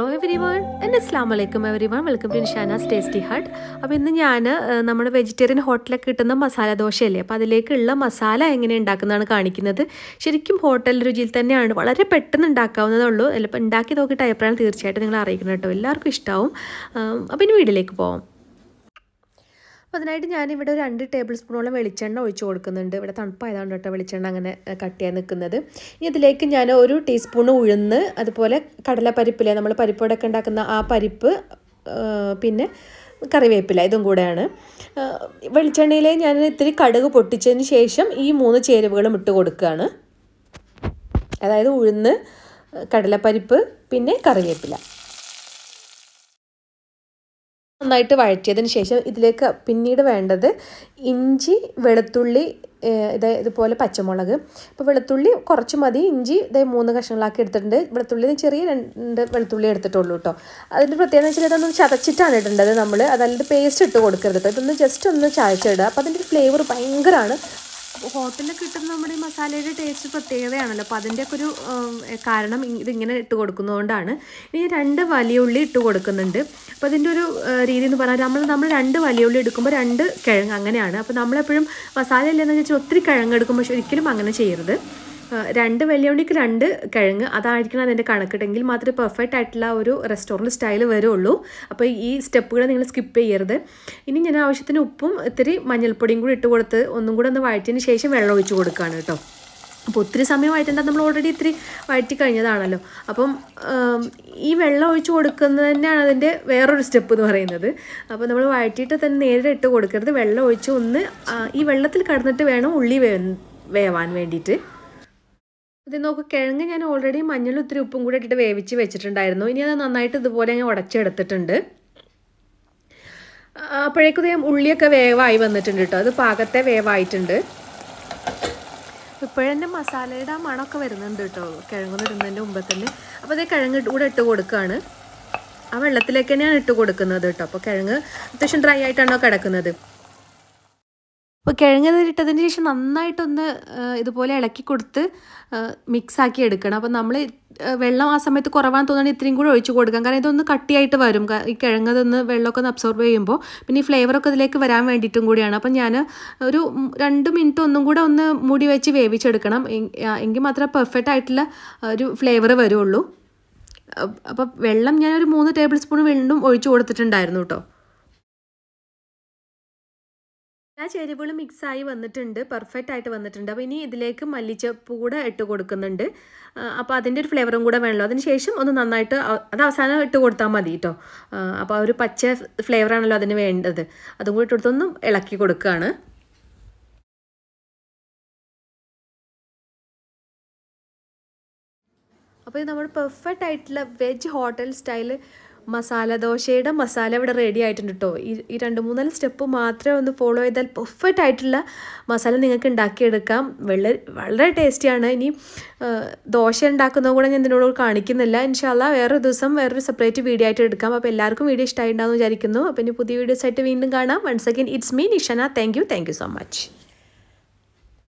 Hello every one എന്റെ അസ്ലാം വലൈക്കും everyone welcome to Nishana's tasty hut അപ്പോൾ ഇന്ന് ഞാൻ നമ്മുടെ വെജിറ്റേറിയൻ ഹോട്ടലൊക്കെ കിട്ടുന്ന മസാല ദോശയല്ലേ? അപ്പോൾ അതിലേക്കുള്ള മസാല എങ്ങനെ ഉണ്ടാക്കുന്നതാണ് കാണിക്കുന്നത്. ശരിക്കും ഹോട്ടൽ രുചിയിൽ തന്നെയാണ് വളരെ പെട്ടെന്ന് ഉണ്ടാക്കാവുന്നതേ ഉള്ളൂ അല്ലപ്പോൾ ഉണ്ടാക്കി നോക്കിയിട്ട് അഭിപ്രായം തീർച്ചയായിട്ടും നിങ്ങൾ അറിയിക്കണം കേട്ടോ. എല്ലാവർക്കും ഇഷ്ടമാവും അപ്പോൾ ഇനി വീട്ടിലേക്ക് പോവാം. അപ്പോൾ അതിനായിട്ട് ഞാനിവിടെ ഒരു രണ്ട് ടേബിൾ സ്പൂണോളം വെളിച്ചെണ്ണ ഒഴിച്ച് കൊടുക്കുന്നുണ്ട്. ഇവിടെ തണുപ്പായതാണ് കേട്ടോ വെളിച്ചെണ്ണ അങ്ങനെ കട്ടിയായി നിൽക്കുന്നത്. ഇനി ഇതിലേക്ക് ഞാൻ ഒരു ടീസ്പൂൺ ഉഴുന്ന് അതുപോലെ കടലപ്പരിപ്പില്ലേ നമ്മൾ പരിപ്പോടൊക്കെ ഉണ്ടാക്കുന്ന ആ പരിപ്പ് പിന്നെ കറിവേപ്പില ഇതും കൂടെയാണ്. വെളിച്ചെണ്ണയിൽ ഞാൻ ഇത്തിരി കടുക് പൊട്ടിച്ചതിന് ശേഷം ഈ മൂന്ന് ചേരുവകളും ഇട്ട് കൊടുക്കുകയാണ്. അതായത് ഉഴുന്ന് കടലപ്പരിപ്പ് പിന്നെ കറിവേപ്പില. നന്നായിട്ട് വഴറ്റിയതിന് ശേഷം ഇതിലേക്ക് പിന്നീട് വേണ്ടത് ഇഞ്ചി വെളുത്തുള്ളി ഇത് ഇതുപോലെ പച്ചമുളക്. അപ്പോൾ വെളുത്തുള്ളി കുറച്ച് മതി. ഇഞ്ചി ഇതേ മൂന്ന് കഷ്ണങ്ങളാക്കി എടുത്തിട്ടുണ്ട്. വെളുത്തുള്ളി ചെറിയ രണ്ട് വെളുത്തുള്ളി എടുത്തിട്ടുള്ളൂ കേട്ടോ. അതിന്റെ പ്രത്യേകത വെച്ചാൽ ഇതൊന്ന് ചതച്ചിട്ടാണ് ഇടേണ്ടത് നമ്മൾ അതല്ലാതെ പേസ്റ്റ് ഇട്ട് കൊടുക്കരുത് കേട്ടോ. ഇതൊന്ന് ജസ്റ്റ് ഒന്ന് ചതച്ചിടുക. അപ്പോൾ അതിന്റെ ഫ്ലേവർ ഭയങ്കരമാണ് ഹോട്ടലിൽ കിട്ടുന്ന നമ്മുടെ ഈ മസാലയുടെ ടേസ്റ്റ് പ്രത്യേകതയാണല്ലോ. അപ്പോൾ അതിന്റെയൊക്കെ ഒരു കാരണം ഇതിങ്ങനെ ഇട്ട് കൊടുക്കുന്നതുകൊണ്ടാണ്. ഇനി രണ്ട് വലിയ ഉള്ളി ഇട്ട് കൊടുക്കുന്നുണ്ട്. അപ്പോൾ അതിന്റെ ഒരു രീതി എന്ന് പറഞ്ഞാൽ നമ്മൾ നമ്മൾ രണ്ട് വലിയ ഉള്ളി എടുക്കുമ്പോൾ രണ്ട് കിഴങ്ങ് അങ്ങനെയാണ്. അപ്പോൾ നമ്മളെപ്പോഴും മസാല ഇല്ലെന്ന് വെച്ചാൽ ഒത്തിരി കിഴങ്ങ് എടുക്കുമ്പോൾ ഒരിക്കലും അങ്ങനെ ചെയ്യരുത്. രണ്ട് വലിയ വെള്ളിയുള്ളിക്ക് രണ്ട് കിഴങ്ങ്. അതായിരിക്കണം അതിന്റെ കണക്കിട്ടെങ്കിൽ മാത്രമേ പെർഫെക്റ്റ് ആയിട്ടുള്ള ഒരു റെസ്റ്റോറന്റ് സ്റ്റൈൽ വരുള്ളൂ. അപ്പോൾ ഈ സ്റ്റെപ്പുകൾ നിങ്ങൾ സ്കിപ്പ് ചെയ്യരുത്. ഇനി ഞാൻ ആവശ്യത്തിന് ഉപ്പും ഇത്തിരി മഞ്ഞൾപ്പൊടിയും കൂടി ഇട്ട് കൊടുത്ത് ഒന്നും കൂടെ ഒന്ന് വഴറ്റിയതിന് ശേഷം വെള്ളം ഒഴിച്ച് കൊടുക്കുകയാണ് കേട്ടോ. അപ്പോൾ ഒത്തിരി സമയം വഴറ്റേണ്ട നമ്മൾ ഓൾറെഡി ഇത്തിരി വഴറ്റി കഴിഞ്ഞതാണല്ലോ. അപ്പം ഈ വെള്ളം ഒഴിച്ച് കൊടുക്കുന്നത് തന്നെയാണ് അതിന്റെ വേറൊരു സ്റ്റെപ്പ് എന്ന് പറയുന്നത്. അപ്പോൾ നമ്മൾ വഴറ്റിയിട്ട് തന്നെ നേരിട്ട് ഇട്ട് കൊടുക്കരുത്. വെള്ളം ഒഴിച്ച് ഒന്ന് ഈ വെള്ളത്തിൽ കടന്നിട്ട് വേണം ഉള്ളി വേവാൻ വേണ്ടിയിട്ട്. ഇത് നോക്ക് കിഴങ്ങ് ഞാൻ ഓൾറെഡി മഞ്ഞളും ഇത്തിരി ഉപ്പും കൂടി ഇട്ടിട്ട് വേവിച്ച് വെച്ചിട്ടുണ്ടായിരുന്നു. ഇനി അത് നന്നായിട്ട് ഇതുപോലെ ഞാൻ ഉടച്ചെടുത്തിട്ടുണ്ട്. അപ്പോഴേക്കും ഉള്ളിയൊക്കെ വേവായി വന്നിട്ടുണ്ട് കേട്ടോ. അത് പാകത്തെ വേവായിട്ടുണ്ട്. ഇപ്പോഴെന്റെ മസാലയുടെ ആ മണമൊക്കെ വരുന്നുണ്ട് കേട്ടോ. കിഴങ്ങ് ഇടുന്നതിന്റെ മുമ്പ് തന്നെ. അപ്പോൾ അതേ കിഴങ്ങ് കൂടെ ഇട്ട് കൊടുക്കുകയാണ് ആ വെള്ളത്തിലേക്ക് തന്നെയാണ് ഇട്ട് കൊടുക്കുന്നത് കേട്ടോ. അപ്പോൾ കിഴങ്ങ് അത്യാവശ്യം ഡ്രൈ ആയിട്ടാണോ കിടക്കുന്നത്. അപ്പോൾ കിഴങ്ങ് ഇട്ടതിന് ശേഷം നന്നായിട്ടൊന്ന് ഇതുപോലെ ഇളക്കി കൊടുത്ത് മിക്സാക്കി എടുക്കണം. അപ്പോൾ നമ്മൾ വെള്ളം ആ സമയത്ത് കുറവാന്ന് തോന്നുന്നത് ഇത്രയും കൂടി ഒഴിച്ചു കൊടുക്കാം. കാരണം ഇതൊന്ന് കട്ടിയായിട്ട് വരും. ഈ കിഴങ്ങതൊന്ന് വെള്ളമൊക്കെ ഒന്ന് അബ്സോർബ് ചെയ്യുമ്പോൾ പിന്നെ ഈ ഫ്ലേവറൊക്കെ ഇതിലേക്ക് വരാൻ വേണ്ടിയിട്ടും കൂടിയാണ്. അപ്പം ഞാൻ ഒരു രണ്ട് മിനിറ്റ് ഒന്നും കൂടെ ഒന്ന് മൂടി വെച്ച് വേവിച്ചെടുക്കണം. എങ്കിൽ മാത്രമേ പെർഫെക്റ്റ് ആയിട്ടുള്ള ഒരു ഫ്ലേവർ വരുള്ളൂ. അപ്പോൾ വെള്ളം ഞാനൊരു മൂന്ന് ടേബിൾ സ്പൂൺ വീണ്ടും ഒഴിച്ചു കൊടുത്തിട്ടുണ്ടായിരുന്നു കേട്ടോ. എല്ലാ ചേരുവകളും മിക്സായി വന്നിട്ടുണ്ട് പെർഫെക്റ്റ് ആയിട്ട് വന്നിട്ടുണ്ട്. അപ്പോൾ ഇനി ഇതിലേക്ക് മല്ലിച്ചപ്പ് കൂടെ ഇട്ട് കൊടുക്കുന്നുണ്ട്. അപ്പോൾ അതിന്റെ ഒരു ഫ്ലേവറും കൂടെ വേണമല്ലോ അതിന് ശേഷം ഒന്ന് നന്നായിട്ട് അത് അവസാനം ഇട്ട് കൊടുത്താൽ മതി കേട്ടോ അപ്പോൾ ആ ഒരു പച്ച ഫ്ലേവറാണല്ലോ അതിന് വേണ്ടത്. അതും കൂടി ഇട്ടെടുത്തൊന്നും ഇളക്കി കൊടുക്കുകയാണ് അപ്പോൾ ഇത് നമ്മൾ പെർഫെക്റ്റ് ആയിട്ടുള്ള വെജ് ഹോട്ടൽ സ്റ്റൈൽ മസാല ദോശയുടെ മസാല ഇവിടെ റെഡി ആയിട്ടുണ്ട് കേട്ടോ ഈ രണ്ട് മൂന്നാൽ സ്റ്റെപ്പ് മാത്രമേ ഒന്ന് ഫോളോ ചെയ്താൽ പെർഫെക്റ്റ് ആയിട്ടുള്ള മസാല നിങ്ങൾക്ക് ഉണ്ടാക്കിയെടുക്കാം. വെള്ള വളരെ ടേസ്റ്റിയാണ് ഇനി ദോശ ഉണ്ടാക്കുന്നത് കൂടെ ഞാൻ ഇതിനോട് കാണിക്കുന്നില്ല. ഇൻഷാല്ല വേറൊരു ദിവസം വേറൊരു സെപ്പറേറ്റ് വീഡിയോ ആയിട്ട് എടുക്കാം. അപ്പോൾ എല്ലാവർക്കും വീഡിയോ ഇഷ്ടമായിട്ടുണ്ടാകുമെന്ന് വിചാരിക്കുന്നു. അപ്പോൾ ഇനി പുതിയ വീഡിയോസ് ആയിട്ട് വീണ്ടും കാണാം. Once again it's me Nishana thank you thank you so much